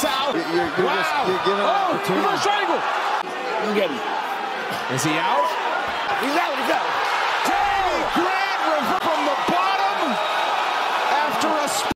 Assunção. You're, you're, wow. just you're giving oh, he's on a triangle. Look at him. Is he out? He's out. He's out.